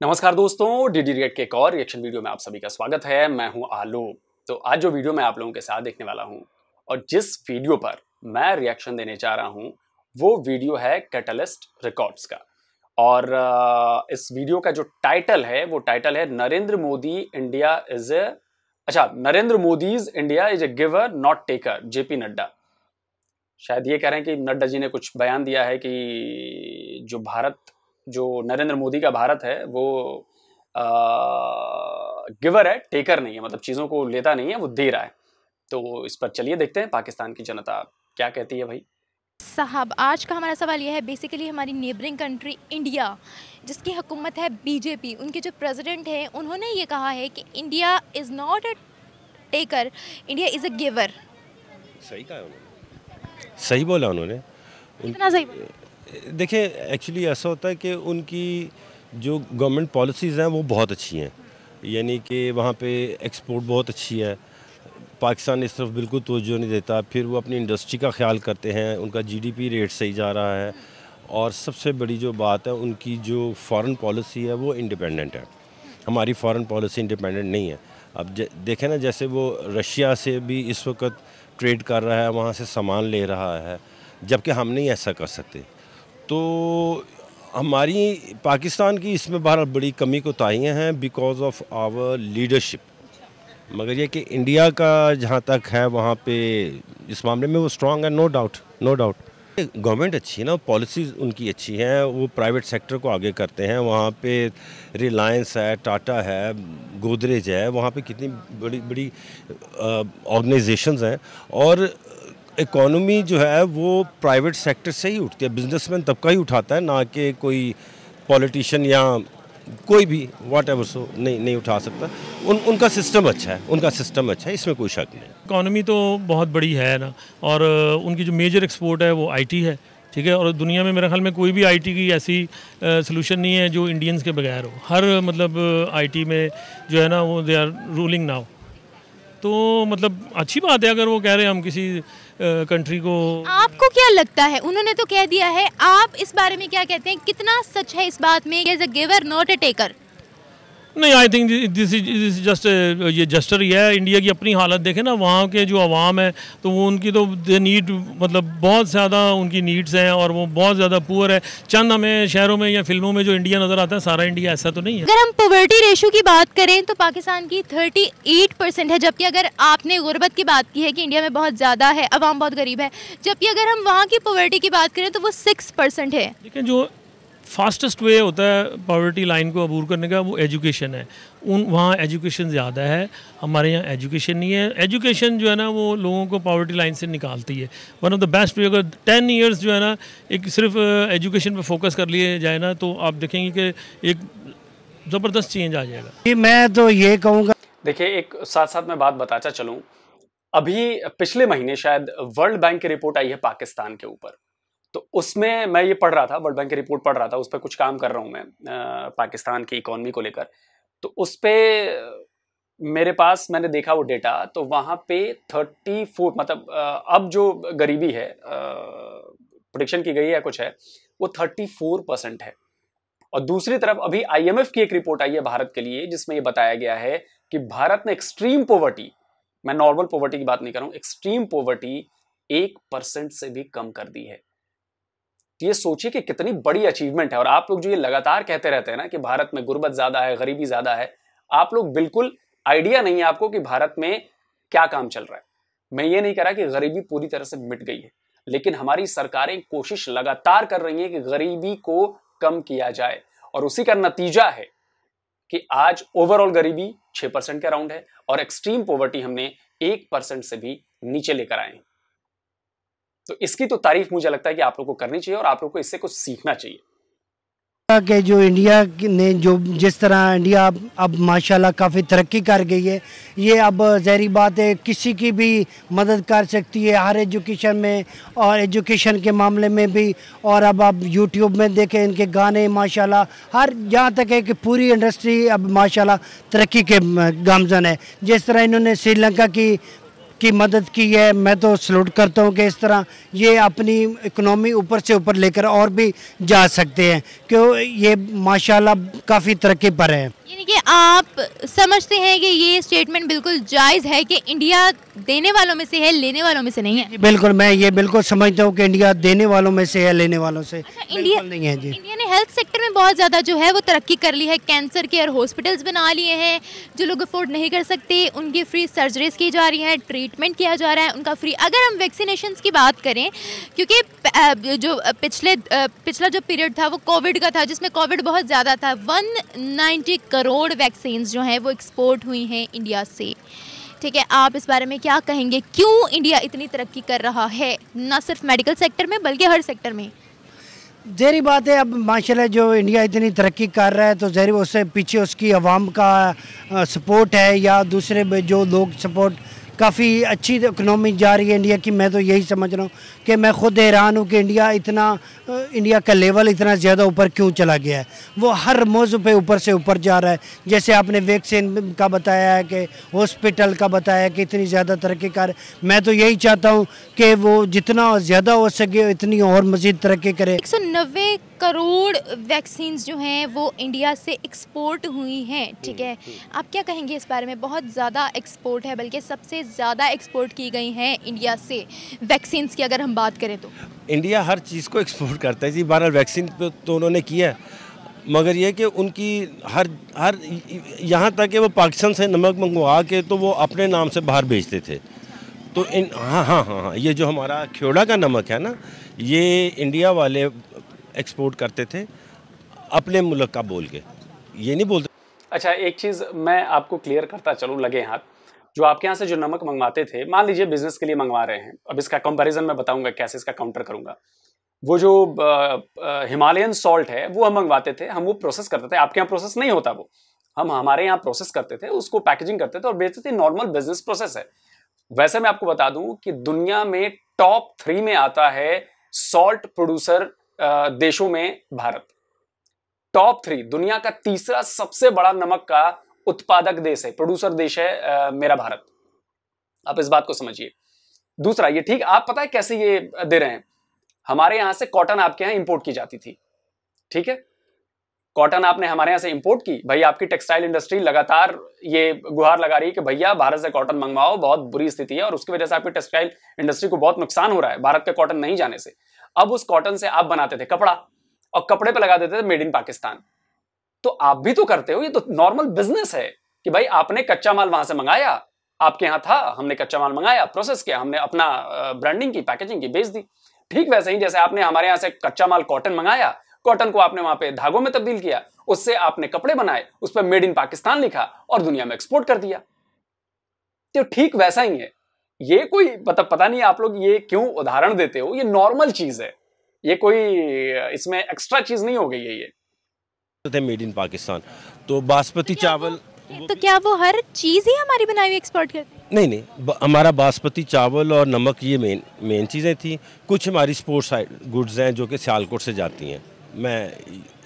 नमस्कार दोस्तों D D rate के एक और रिएक्शन वीडियो में आप सभी का स्वागत है। मैं हूँ आलोक तो आज जो वीडियो मैं आप लोगों के साथ देखने वाला हूँ, और जिस वीडियो पर मैं रिएक्शन देने जा रहा हूँ, वो वीडियो है कैटलिस्ट रिकॉर्ड्स का। और इस वीडियो का जो टाइटल है, वो टाइटल है Narendra Modi India is a अच्छा Narendra Modi's India is a giver not taker JP Nadda. शायद ये कह रहे हैं कि नड्डा जी ने कुछ बयान दिया है कि जो भारत जो नरेंद्र मोदी का भारत है वो आ, गिवर है टेकर नहीं है मतलब चीज़ों को लेता नहीं है वो दे रहा है। तो इस पर चलिए देखते हैं पाकिस्तान की जनता क्या कहती है भाई। साहब आज का हमारा सवाल यह है बेसिकली हमारी नेबरिंग कंट्री इंडिया जिसकी हुकूमत है बीजेपी उनके जो प्रेसिडेंट हैं उन्होंने ये कहा है कि India is not a taker India is a giver सही कहा उन्होंने। सही बोला उन्होंने। कितना सही देखिए एक्चुअली ऐसा होता है कि उनकी जो गवर्नमेंट पॉलिसीज़ हैं, वो बहुत अच्छी हैं। यानी कि वहाँ पे एक्सपोर्ट बहुत अच्छी है। पाकिस्तान इस तरफ़ बिल्कुल तवज्जो नहीं देता। फिर वो अपनी इंडस्ट्री का ख्याल करते हैं। उनका जीडीपी रेट सही जा रहा है। और सबसे बड़ी जो बात है, उनकी जो फॉरेन पॉलिसी है, वो इंडिपेंडेंट है। हमारी फॉरेन पॉलिसी इंडिपेंडेंट नहीं है। अब देखें ना, जैसे वो रशिया से भी इस वक्त ट्रेड कर रहा है, वहाँ से सामान ले रहा है। जबकि हम नहीं ऐसा कर सकते। तो हमारी पाकिस्तान की इसमें बहरहाल बड़ी कमी को कोताहियाँ हैं बिकॉज़ ऑफ़ आवर लीडरशिप मगर ये कि इंडिया का जहाँ तक है, वहाँ पे इस मामले में वो स्ट्रांग है no doubt no doubt government अच्छी है ना पॉलिसीज़ उनकी अच्छी हैं, वो प्राइवेट सेक्टर को आगे करते हैं, वहाँ पे रिलायंस है टाटा है गोदरेज है, वहाँ पे कितनी बड़ी बड़ी ऑर्गेनाइजेशंस हैं। और इकोनॉमी जो है, वो प्राइवेट सेक्टर से ही उठती है। बिजनेसमैन तबका ही उठाता है, ना कि कोई पॉलिटिशियन या कोई भी वाट एवर सो नहीं नहीं उठा सकता। उन, उनका सिस्टम अच्छा है, उनका सिस्टम अच्छा है, इसमें कोई शक नहीं। इकॉनमी तो बहुत बड़ी है ना, और उनकी जो मेजर एक्सपोर्ट है, वो आईटी है, ठीक है? और दुनिया में मेरे ख्याल में कोई भी आईटी की ऐसी सोल्यूशन नहीं है जो इंडियंस के बगैर हो। हर मतलब आईटी में जो है ना, वो दे आर रूलिंग नाउ तो मतलब अच्छी बात है अगर वो कह रहे हैं हम किसी कंट्री को आपको क्या लगता है? उन्होंने तो कह दिया है, आप इस बारे में क्या कहते हैं? कितना सच है इस बात में? गिवर नॉट अ टेकर नहीं I think this is just ये जस्टर ही है। इंडिया की अपनी हालत देखें ना वहाँ के जो आवाम है तो वो उनकी तो दे नीड मतलब बहुत ज़्यादा उनकी नीड्स हैं और वो बहुत ज़्यादा पुअर है। चंद हमें शहरों में या फ़िल्मों में जो इंडिया नज़र आता है सारा इंडिया ऐसा तो नहीं है। अगर हम पॉवर्टी रेशो की बात करें तो पाकिस्तान की 38 परसेंट है जबकि अगर आपने गुर्बत की बात की है कि इंडिया में बहुत ज़्यादा है अवाम बहुत गरीब है जबकि अगर हम वहाँ की पॉवर्टी की बात करें तो वो सिक्स परसेंट है। लेकिन जो फास्टेस्ट वे होता है पॉवर्टी लाइन को अबूर करने का वो एजुकेशन है। उन वहाँ एजुकेशन ज़्यादा है। हमारे यहाँ एजुकेशन नहीं है। एजुकेशन जो है ना वो लोगों को पॉवर्टी लाइन से निकालती है। One of the best way अगर टेन ईयर्स जो है ना एक सिर्फ़ एजुकेशन पे फोकस कर लिए जाए ना तो आप देखेंगे कि एक ज़बरदस्त चेंज आ जाएगा। जी मैं तो ये कहूँगा देखिए एक साथ साथ मैं बात बताता चलूँ। अभी पिछले महीने शायद वर्ल्ड बैंक की रिपोर्ट आई है पाकिस्तान के ऊपर। तो उसमें मैं ये पढ़ रहा था वर्ल्ड बैंक की रिपोर्ट पढ़ रहा था उस पर कुछ काम कर रहा हूँ मैं अ, पाकिस्तान की इकोनॉमी को लेकर। तो उस पर मेरे पास मैंने देखा वो डेटा तो वहाँ पे थर्टी फोर मतलब अब जो गरीबी है प्रोडिक्शन की गई है कुछ है वो थर्टी फोर परसेंट है। और दूसरी तरफ़ अभी आईएमएफ की एक रिपोर्ट आई है भारत के लिए जिसमें ये बताया गया है कि भारत ने एक्सट्रीम पोवर्टी मैं नॉर्मल पोवर्टी की बात नहीं कर रहा हूँ एक्सट्रीम पोवर्टी एक परसेंट से भी कम कर दी है। तो ये सोचिए कि कितनी बड़ी अचीवमेंट है। और आप लोग जो ये लगातार कहते रहते हैं ना कि भारत में गुर्बत ज़्यादा है, गरीबी ज़्यादा है, आप लोग बिल्कुल आइडिया नहीं है आपको कि भारत में क्या काम चल रहा है। मैं ये नहीं कह रहा कि गरीबी पूरी तरह से मिट गई है, लेकिन हमारी सरकारें कोशिश लगातार कर रही हैं कि गरीबी को कम किया जाए। और उसी का नतीजा है कि आज ओवरऑल गरीबी 6 परसेंट के अराउंड है और एक्सट्रीम पॉवर्टी हमने एक परसेंट से भी नीचे लेकर आए हैं। तो इसकी तो तारीफ़ मुझे लगता है कि आप लोग को करनी चाहिए और आप लोग को इससे कुछ सीखना चाहिए। के जो इंडिया ने जो जिस तरह इंडिया अब, माशाल्लाह काफ़ी तरक्की कर गई है ये अब जहरी बात है किसी की भी मदद कर सकती है हर एजुकेशन में और एजुकेशन के मामले में भी। और अब आप यूट्यूब में देखें इनके गाने माशाल्लाह हर जहाँ तक है कि पूरी इंडस्ट्री अब माशाल्लाह तरक्की के गामजन है। जिस तरह इन्होंने श्रीलंका की की मदद की है मैं तो सलूट करता हूँ कि इस तरह ये अपनी इकनॉमी ऊपर से ऊपर लेकर और भी जा सकते हैं क्यों ये माशाल्लाह काफ़ी तरक्की पर है। यानी कि आप समझते हैं कि ये स्टेटमेंट बिल्कुल जायज़ है कि इंडिया देने वालों में से है लेने वालों में से नहीं है? बिल्कुल मैं ये बिल्कुल समझता हूँ कि इंडिया देने वालों में से है लेने वालों से अच्छा, इंडिया नहीं है जी। इंडिया ने हेल्थ सेक्टर में बहुत ज़्यादा जो है वो तरक्की कर ली है कैंसर केयर हॉस्पिटल्स बना लिए हैं जो लोग अफोर्ड नहीं कर सकते उनकी फ्री सर्जरीज की जा रही है हैं ट्रीटमेंट किया जा रहा है, उनका फ्री अगर हम वैक्सीनेशन की बात करें, क्योंकि जो पिछले पिछला जो पीरियड था, वो कोविड का था, जिसमें कोविड बहुत ज़्यादा था। वन करोड़ वैक्सीन जो हैं, वो एक्सपोर्ट हुई हैं इंडिया से। ठीक है, आप इस बारे में क्या कहेंगे? क्यों इंडिया इतनी तरक्की कर रहा है? ना सिर्फ़ मेडिकल सेक्टर में, बल्कि हर सेक्टर में। जहरी बात है अब माशाल्लाह जो इंडिया इतनी तरक्की कर रहा है तो जहरी उससे पीछे उसकी आवाम का सपोर्ट है, या दूसरे जो लोग सपोर्ट काफ़ी अच्छी इकनॉमी जा रही है इंडिया की। मैं तो यही समझ रहा हूँ कि मैं खुद हैरान हूँ कि इंडिया इतना इंडिया का लेवल इतना ज़्यादा ऊपर क्यों चला गया है। वो हर मौजू पे ऊपर से ऊपर जा रहा है। जैसे आपने वैक्सीन का बताया है कि हॉस्पिटल का बताया कि इतनी ज़्यादा तरक्की कर मैं तो यही चाहता हूँ कि वो जितना ज़्यादा हो सके, इतनी और मज़ीद तरक्की करे। एक सौ नब्बे करोड़ वैक्सीन जो हैं वो इंडिया से एक्सपोर्ट हुई हैं ठीक है? आप क्या कहेंगे इस बारे में? बहुत ज़्यादा एक्सपोर्ट है बल्कि सबसे ज़्यादा एक्सपोर्ट की गई हैं इंडिया से वैक्सीन की अगर हम बात करें तो। इंडिया हर चीज़ को एक्सपोर्ट करता है जी बहरहाल वैक्सीन तो उन्होंने किया है। मगर ये कि उनकी हर हर यहाँ तक कि वो पाकिस्तान से नमक मंगवा के तो वो अपने नाम से बाहर भेजते थे। तो इन हाँ हाँ हाँ हाँ ये जो हमारा खेड़ा का नमक है ना ये इंडिया वाले एक्सपोर्ट करते थे, अपने मुल्क का बोल के। ये नहीं बोलते अच्छा एक चीज़ मैं आपको क्लियर करता चलूँ लगे हाथ। जो आपके यहाँ से जो नमक मंगवाते थे, मान लीजिए बिज़नेस के लिए मंगवा रहे हैं। अब इसका कंपैरिजन मैं बताऊँगा कैसे इसका काउंटर करूँगा। वो जो हिमालयन सॉल्ट है, वो हम मंगवाते थे। हम वो प्रोसेस करते थे। आपके यहाँ प्रोसेस नहीं होता वो। हम हमारे यहाँ प्रोसेस करते थे, उसको पैकेजिंग करते थे और बेचते थे। नॉर्मल बिज़नेस प्रोसेस है। वैसे मैं आपको बता दूँ कि दुनिया में टॉप थ्री में आता है सॉल्ट प्रोड्यूसर देशों में भारत। टॉप थ्री दुनिया का तीसरा सबसे बड़ा नमक का उत्पादक देश है प्रोड्यूसर देश है मेरा भारत। आप इस बात को समझिए। दूसरा, ये ठीक, आप पता है कैसे ये दे रहे हैं? हमारे यहाँ से कॉटन आपके यहाँ इंपोर्ट की जाती थी। ठीक है? कॉटन आपने हमारे यहाँ से इंपोर्ट की। भाई, आपकी टेक्सटाइल इंडस्ट्री लगातार ये गुहार लगा रही है कि भैया, भारत से कॉटन मंगवाओ, बहुत बुरी स्थिति है और उसकी वजह से आपकी टेक्सटाइल इंडस्ट्री को बहुत नुकसान हो रहा है, भारत के कॉटन नहीं जाने से। अब उस कॉटन से आप बनाते थे कपड़ा और कपड़े पे लगा देते थे मेड इन पाकिस्तान। तो आप भी तो करते हो, ये तो नॉर्मल बिज़नेस है कि भाई आपने कच्चा माल वहाँ से मंगाया, आपके यहाँ था, हमने कच्चा माल मंगाया प्रोसेस किया, हमने अपना ब्रांडिंग की पैकेजिंग की, बेच दी। ठीक वैसे ही जैसे आपने हमारे यहाँ से कच्चा माल कॉटन मंगाया कॉटन को आपने वहाँ पे धागों में तब्दील किया, उससे आपने कपड़े बनाए, उस पर मेड इन पाकिस्तान लिखा और दुनिया में एक्सपोर्ट कर दिया। तो ठीक वैसा ही है। ये कोई मतलब पता नहीं आप लोग ये क्यों उदाहरण देते हो? ये नॉर्मल चीज़ है। ये कोई इसमें एक्स्ट्रा चीज़ नहीं हो गई है ये। Made in Pakistan. तो बासमती तो चावल तो क्या वो हर चीज़ ही हमारी बनाई हुई एक्सपोर्ट करते नहीं नहीं हमारा बासमती चावल और नमक ये मेन मेन चीज़ें थी। कुछ हमारी स्पोर्ट्स गुड्स हैं जो कि सियालकोट से जाती हैं। मैं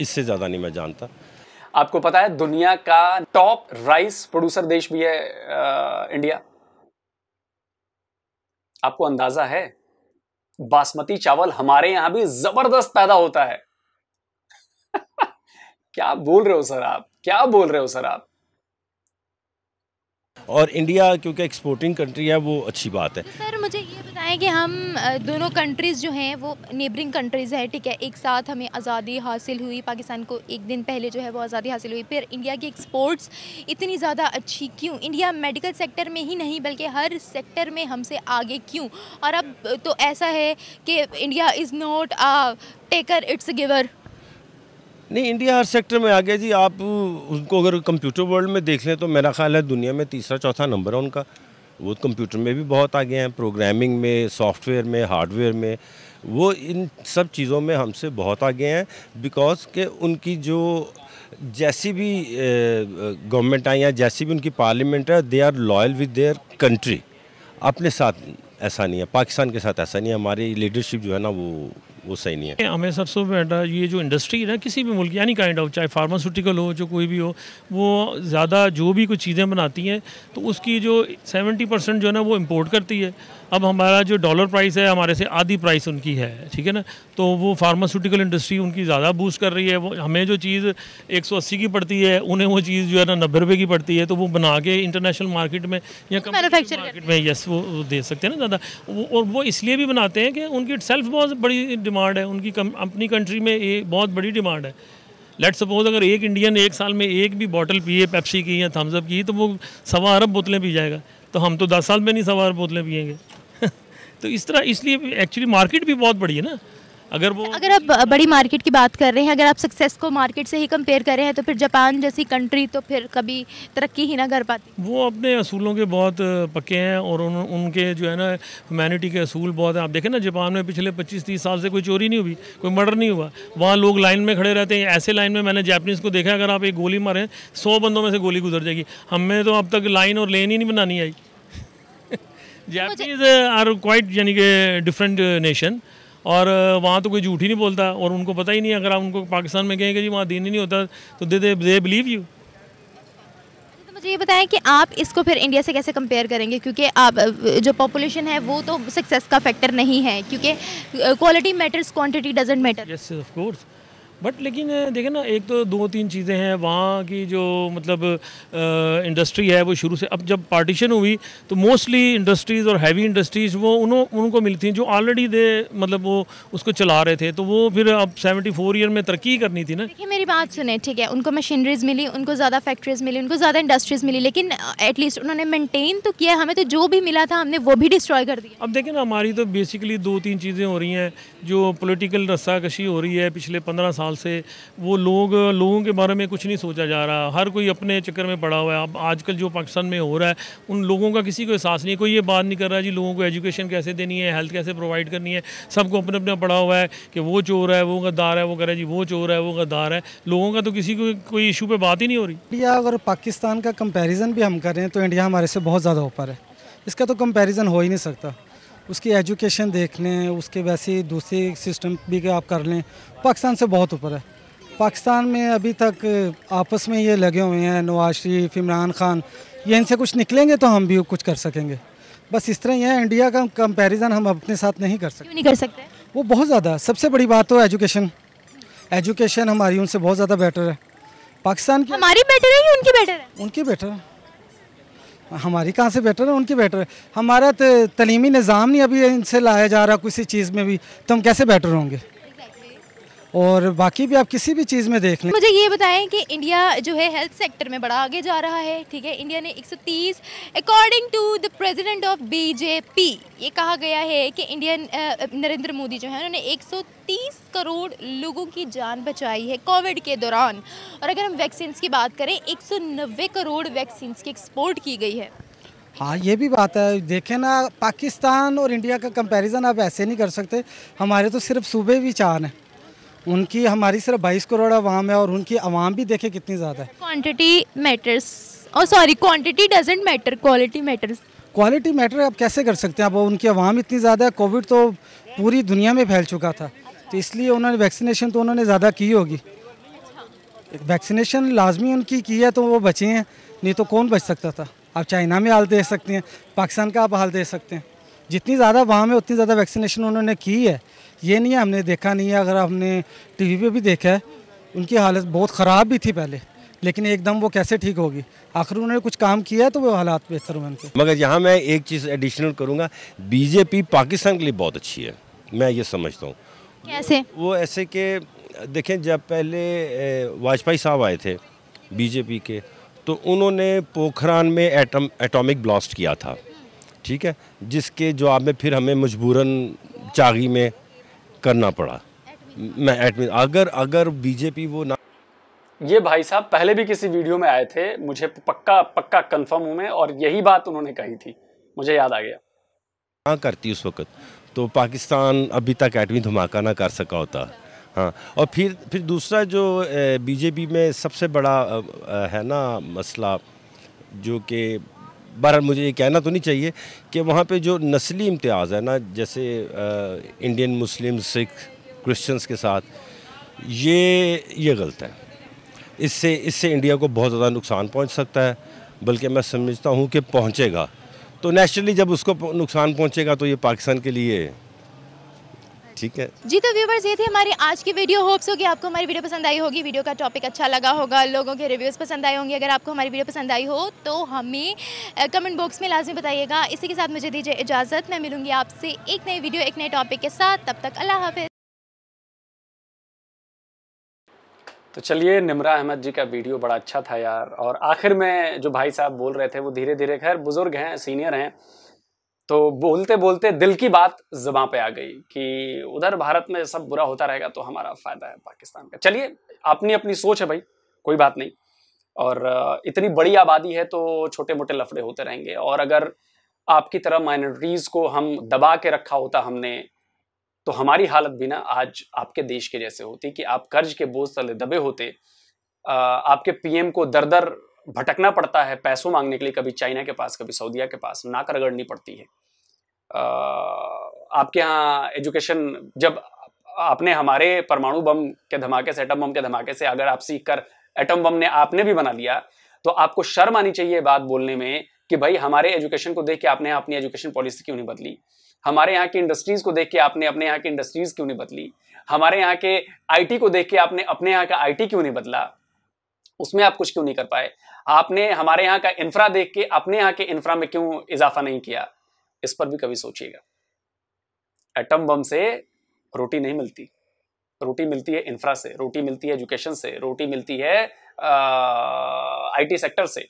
इससे ज़्यादा नहीं मैं जानता। आपको पता है दुनिया का टॉप राइस प्रोड्यूसर देश भी है आ, इंडिया आपको अंदाज़ा है? बासमती चावल हमारे यहाँ भी ज़बरदस्त पैदा होता है। क्या बोल रहे हो सर आप? क्या बोल रहे हो सर आप? और इंडिया क्योंकि एक्सपोर्टिंग कंट्री है, वो अच्छी बात है। सर, मुझे ये बताएँ कि हम दोनों कंट्रीज़ जो हैं, वो नेबरिंग कंट्रीज़ है, ठीक है? एक साथ हमें आज़ादी हासिल हुई, पाकिस्तान को एक दिन पहले जो है, वो आज़ादी हासिल हुई। फिर इंडिया की एक्सपोर्ट्स इतनी ज़्यादा अच्छी क्यों? इंडिया मेडिकल सेक्टर में ही नहीं, बल्कि हर सेक्टर में हमसे आगे क्यों? और अब तो ऐसा है कि India is not taker it's giver नहीं इंडिया हर सेक्टर में आ गया जी, आप उनको अगर कंप्यूटर वर्ल्ड में देख लें तो मेरा ख्याल है दुनिया में तीसरा, चौथा नंबर है उनका। वो कंप्यूटर में भी बहुत आगे हैं प्रोग्रामिंग में सॉफ्टवेयर में हार्डवेयर में। वो इन सब चीज़ों में हमसे बहुत आगे हैं बिकॉज़ के उनकी जो, जैसी भी गवर्नमेंट आई या जैसी भी उनकी पार्लियामेंट है they are loyal with their country अपने साथ ऐसा नहीं है, पाकिस्तान के साथ ऐसा नहीं है, हमारी लीडरशिप जो है ना वो वो सही नहीं है। हमें सबसे बेटा ये जो इंडस्ट्री है ना, किसी भी मुल्क यानी काइंड ऑफ़ चाहे फार्मास्यूटिकल हो, जो कोई भी हो, वो ज़्यादा जो भी कुछ चीज़ें बनाती हैं तो उसकी जो सेवेंटी परसेंट जो है ना, वो इम्पोर्ट करती है। अब हमारा जो डॉलर प्राइस है हमारे से आधी प्राइस उनकी है ठीक है ना? तो वो फार्मास्यूटिकल इंडस्ट्री उनकी ज़्यादा बूस्ट कर रही है। वो हमें जो चीज़ 180 की पड़ती है उन्हें वो चीज़ जो है ना नब्बे रुपये की पड़ती है तो वो बना के इंटरनेशनल मार्केट में या मार्केट में यस वो दे सकते हैं ना ज़्यादा। और वो इसलिए भी बनाते हैं कि उनकी सेल्फ बहुत बड़ी डिमांड है उनकी अपनी कंट्री में ये बहुत बड़ी डिमांड है। लेट सपोज़ अगर एक इंडियन एक साल में एक भी बॉटल पिए पेप्सी की या थम्सअप की तो वो सवा अरब बोतलें पी जाएगा। तो हम तो दस साल में नहीं सवा अरब बोतलें पियेंगे तो इस तरह इसलिए एक्चुअली मार्केट भी बहुत बड़ी है ना। अगर वो अगर आप बड़ी मार्केट की बात कर रहे हैं अगर आप सक्सेस को मार्केट से ही कंपेयर कर रहे हैं तो फिर जापान जैसी कंट्री तो फिर कभी तरक्की ही ना कर पाती। वो अपने असूलों के बहुत पक्के हैं और उन, उनके जो है ना ह्यूमैनिटी के असूल बहुत हैं। आप देखें ना जापान में पिछले 25-30 साल से कोई चोरी नहीं हुई कोई मर्डर नहीं हुआ। वहाँ लोग लाइन में खड़े रहते हैं ऐसे लाइन में मैंने जैपनीज़ को देखा अगर आप एक गोली मारें सौ बंदों में से गोली गुजर जाएगी। हमें तो अब तक लाइन और लेन ही नहीं बनानी आई। जैपनीज आर क्वाइट यानी कि डिफरेंट नेशन और वहाँ तो कोई झूठ ही नहीं बोलता और उनको पता ही नहीं अगर आप उनको पाकिस्तान में कहेंगे जी वहाँ दीन ही नहीं होता तो दे दे दे बिलीव यू तो मुझे ये बताएँ कि आप इसको फिर इंडिया से कैसे कंपेयर करेंगे? क्योंकि आप जो पॉपुलेशन है वो तो सक्सेस का फैक्टर नहीं है क्योंकि quality matters quantity doesn't matter yes of course but लेकिन देखें ना एक तो दो तीन चीज़ें हैं वहाँ की जो मतलब इंडस्ट्री है वो शुरू से अब जब पार्टीशन हुई तो मोस्टली इंडस्ट्रीज़ और हैवी इंडस्ट्रीज़ वो उन्हों उनको मिलती हैं जो ऑलरेडी दे मतलब वो उसको चला रहे थे तो वो फिर अब 74 ईयर में तरक्की करनी थी ना। देखिए मेरी बात सुने ठीक है उनको मशीनरीज मिली उनको ज़्यादा फैक्ट्रीज मिली उनको ज़्यादा इंडस्ट्रीज़ मिली लेकिन एटलीस्ट उन्होंने मेनटेन तो किया हमें तो जो भी मिला था हमने वो भी डिस्ट्रॉय कर दिया। अब देखें ना हमारी तो बेसिकली दो तीन चीज़ें हो रही हैं जो पॉलिटिकल रस्साकशी हो रही है पिछले पंद्रह साल से वो लोग, लोगों के बारे में कुछ नहीं सोचा जा रहा। हर कोई अपने चक्कर में पड़ा हुआ है। अब आजकल जो पाकिस्तान में हो रहा है, उन लोगों का किसी को एहसास नहीं कोई ये बात नहीं कर रहा जी, लोगों को एजुकेशन कैसे देनी है, हेल्थ कैसे प्रोवाइड करनी है। सबको अपने अपने पड़ा हुआ है कि वो चोर है, वो गद्दार है, वो कह रहा जी, वो चोर है, वो गद्दार है। लोगों का तो किसी को कोई इशू पर बात ही नहीं हो रही। इंडिया अगर पाकिस्तान का कंपेरिजन भी हम करें तो इंडिया हमारे से बहुत ज़्यादा ऊपर है। इसका तो कंपेरिजन हो ही नहीं सकता। उसकी एजुकेशन देख लें उसके वैसे दूसरे सिस्टम भी के आप कर लें पाकिस्तान से बहुत ऊपर है। पाकिस्तान में अभी तक आपस में ये लगे हुए हैं नवाज़ शरीफ इमरान खान ये इनसे कुछ निकलेंगे तो हम भी कुछ कर सकेंगे। बस इस तरह ही है इंडिया का कंपैरिजन हम अपने साथ नहीं कर सकते। नहीं कर सकते? वो बहुत ज़्यादा सबसे बड़ी बात तो एजुकेशन। एजुकेशन हमारी उनसे बहुत ज़्यादा बेटर है। पाकिस्तान की हमारी बेटर है या उनकी बेटर है? उनकी बेटर है। हमारी कहाँ से बेटर है? उनकी बेटर है। हमारा तो तलीमी निज़ाम नहीं अभी इनसे लाया जा रहा किसी चीज़ में भी। तो हम कैसे बेटर होंगे? और बाकी भी आप किसी भी चीज़ में देख लें। मुझे ये बताएँ कि इंडिया जो है हेल्थ सेक्टर में बड़ा आगे जा रहा है ठीक है? इंडिया ने 130 according to the president of BJP ये कहा गया है कि इंडियन नरेंद्र मोदी जो है उन्होंने 130 करोड़ लोगों की जान बचाई है कोविड के दौरान। और अगर हम वैक्सीन की बात करें 190 करोड़ वैक्सीन की एक्सपोर्ट की गई है। हाँ ये भी बात है। देखें ना पाकिस्तान और इंडिया का कंपैरिजन आप ऐसे नहीं कर सकते। हमारे तो सिर्फ़ सूबे भी चार हैं। उनकी हमारी सिर्फ़ बाईस करोड़ आवाम है और उनकी आवाम भी देखे कितनी ज़्यादा है। क्वांटिटी मैटर्स और sorry quantity doesn't matter quality matters quality matter आप कैसे कर सकते हैं? अब उनकी आवाम इतनी ज़्यादा है कोविड तो पूरी दुनिया में फैल चुका था। तो इसलिए उन्होंने वैक्सीनेशन तो उन्होंने ज़्यादा की होगी। वैक्सीनेशन लाजमी उनकी की है तो वो बचे हैं। नहीं तो कौन बच सकता था? आप चाइना में हाल दे सकते हैं पाकिस्तान का आप हाल दे सकते हैं। जितनी ज़्यादा वहाँ में उतनी ज़्यादा वैक्सीनेशन उन्होंने की है। ये नहीं है हमने देखा नहीं है अगर हमने टीवी पे भी देखा है उनकी हालत बहुत ख़राब भी थी पहले लेकिन एकदम वो कैसे ठीक होगी? आखिर उन्होंने कुछ काम किया है तो वो हालात बेहतर हुए उनके। मगर यहाँ मैं एक चीज़ एडिशनल करूँगा बीजेपी पाकिस्तान के लिए बहुत अच्छी है मैं ये समझता हूँ। कैसे? वो ऐसे कि देखें जब पहले वाजपेयी साहब आए थे बीजेपी के तो उन्होंने पोखरान में एटम एटॉमिक ब्लास्ट किया था ठीक है जिसके जवाब में फिर हमें मजबूरन चागी में करना पड़ा। मैं एटमी अगर अगर बीजेपी वो ना ये भाई साहब पहले भी किसी वीडियो में आए थे मुझे पक्का पक्का कंफर्म हूँ मैं और यही बात उन्होंने कही थी। मुझे याद आ गया। ना करती उस वक्त। तो पाकिस्तान अभी तक एटमी धमाका ना कर सका होता। हाँ और फिर फिर दूसरा जो बीजेपी में सबसे बड़ा है ना मसला जो कि बहरहाल मुझे ये कहना तो नहीं चाहिए कि वहाँ पे जो नस्ली इम्तियाज़ है ना, जैसे इंडियन मुस्लिम सिख क्रिश्चियंस के साथ, ये ये गलत है। इससे इससे इंडिया को बहुत ज़्यादा नुकसान पहुँच सकता है, बल्कि मैं समझता हूँ कि पहुँचेगा। तो नेचुरली जब उसको नुकसान पहुँचेगा तो ये पाकिस्तान के लिए ठीक है। जी तो व्यूवर्स ये थी हमारी आज की वीडियो होप्स हो कि आपको हमारी वीडियो पसंद आई होगी. वीडियो का टॉपिक अच्छा लगा होगा लोगों के रिव्यूज़ पसंद आए होंगे. अगर आपको हमारी वीडियो पसंद आई हो तो हमें कमेंट बॉक्स में लाजमी बताइएगा. इसी के साथ मुझे दीजिए इजाज़त. मैं मिलूँगी आपसे एक नई वीडियो एक नए टॉपिक के साथ. तब तक अल्लाह हाफिज़. तो चलिए निमरा अहमद जी का वीडियो बड़ा अच्छा था यार. और आखिर में जो भाई साहब बोल रहे थे वो धीरे धीरे खैर बुज़ुर्ग हैं सीनियर हैं तो बोलते बोलते दिल की बात जबां पे आ गई कि उधर भारत में सब बुरा होता रहेगा तो हमारा फ़ायदा है पाकिस्तान का। चलिए, अपनी अपनी सोच है भाई, कोई बात नहीं। और इतनी बड़ी आबादी है तो छोटे मोटे लफड़े होते रहेंगे। और अगर आपकी तरह माइनॉरिटीज़ को हम दबा के रखा होता हमने तो हमारी हालत भी ना आज आपके देश के जैसे होती कि आप कर्ज के बोझ तले दबे होते आपके पीएम को दर दर भटकना पड़ता है पैसों मांगने के लिए, कभी चाइना के पास, कभी सऊदिया के पास नाक रगड़नी पड़ती है। आपके यहाँ एजुकेशन, जब आपने हमारे परमाणु बम के धमाके से, एटम बम के धमाके से अगर आप सीख कर एटम बम ने आपने भी बना लिया तो आपको शर्म आनी चाहिए बात बोलने में कि भाई हमारे एजुकेशन को देख के आपने अपनी एजुकेशन पॉलिसी क्यों नहीं बदली? हमारे यहाँ की इंडस्ट्रीज़ को देख के आपने अपने यहाँ की इंडस्ट्रीज़ क्यों नहीं बदली? हमारे यहाँ के आईटी को देख के आपने अपने यहाँ का आईटी क्यों नहीं बदला? उसमें आप कुछ क्यों नहीं कर पाए? आपने हमारे यहाँ का इंफ्रा देख के अपने यहाँ के इंफ्रा में क्यों इजाफा नहीं किया? इस पर भी कभी सोचिएगा। एटम बम से रोटी नहीं मिलती। रोटी मिलती है इंफ्रा से, रोटी मिलती है एजुकेशन से, रोटी मिलती है आईटी सेक्टर से।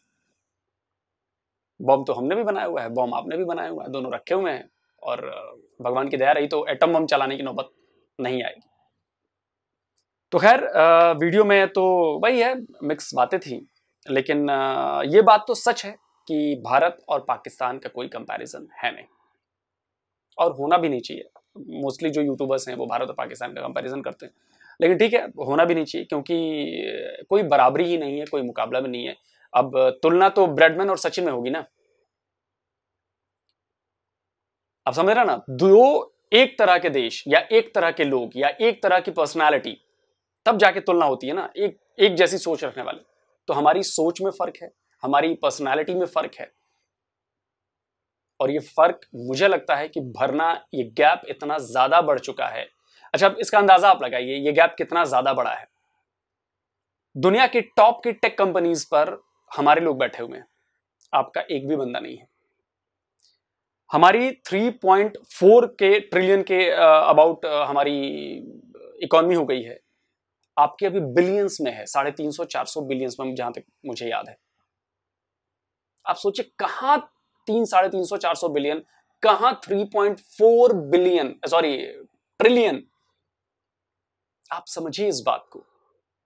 बम तो हमने भी बनाया हुआ है बम आपने भी बनाया हुआ है, दोनों रखे हुए हैं और भगवान की दया रही तो एटम बम चलाने की नौबत नहीं आएगी। तो खैर वीडियो में तो वही है मिक्स बातें थी। लेकिन ये बात तो सच है कि भारत और पाकिस्तान का कोई कंपैरिजन है नहीं। और होना भी नहीं चाहिए। मोस्टली जो यूट्यूबर्स हैं, वो भारत और पाकिस्तान का कंपैरिजन करते हैं। लेकिन ठीक है, होना भी नहीं चाहिए क्योंकि कोई बराबरी ही नहीं है, कोई मुकाबला भी नहीं है। अब तुलना तो ब्रेडमैन और सचिन में होगी ना। अब समझ रहे ना? दो एक तरह के देश या एक तरह के लोग या एक तरह की पर्सनालिटी तब जाके तुलना होती है ना। एक एक जैसी सोच रखने वाले। तो हमारी सोच में फ़र्क है, हमारी पर्सनालिटी में फ़र्क है। और ये फ़र्क मुझे लगता है कि भरना, ये गैप इतना ज़्यादा बढ़ चुका है। अच्छा अब इसका अंदाज़ा आप लगाइए, ये गैप कितना ज़्यादा बड़ा है? दुनिया की टॉप की टेक कंपनीज़ पर हमारे लोग बैठे हुए हैं। आपका एक भी बंदा नहीं है। हमारी 3.4 के ट्रिलियन के अबाउट हमारी इकोनॉमी हो गई है। आपके अभी बिलियंस में है, साढ़े तीन सौ, चार सौ बिलियंस में, जहाँ तक मुझे याद है। आप सोचिए कहाँ तीन, साढ़े तीन सौ, चार सौ बिलियन कहाँ three point four billion sorry trillion आप समझिए इस बात को।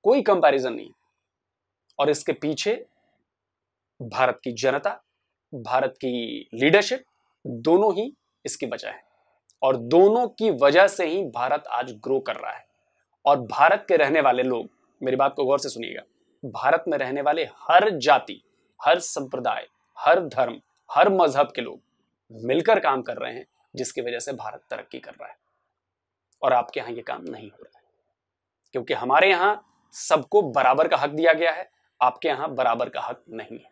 कोई कंपैरिजन नहीं। और इसके पीछे भारत की जनता, भारत की लीडरशिप दोनों ही इसकी वजह है। और दोनों की वजह से ही भारत आज ग्रो कर रहा है। और भारत के रहने वाले लोग, मेरी बात को गौर से सुनिएगा, भारत में रहने वाले हर जाति, हर संप्रदाय, हर धर्म, हर मज़हब के लोग मिलकर काम कर रहे हैं, जिसकी वजह से भारत तरक्की कर रहा है। और आपके यहाँ ये काम नहीं हो रहा है, क्योंकि हमारे यहाँ सबको बराबर का हक दिया गया है, आपके यहाँ बराबर का हक नहीं है।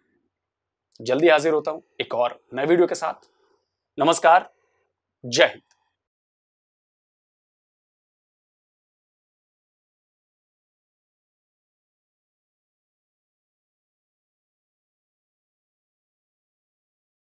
जल्दी हाजिर होता हूँ, एक और नए वीडियो के साथ। नमस्कार, जय हिंद।